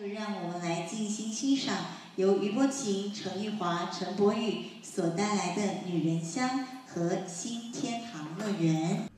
就让我们来静心欣赏由余波琴、陈玉华、陈柏宇所带来的《女人香》和《新天堂乐园》。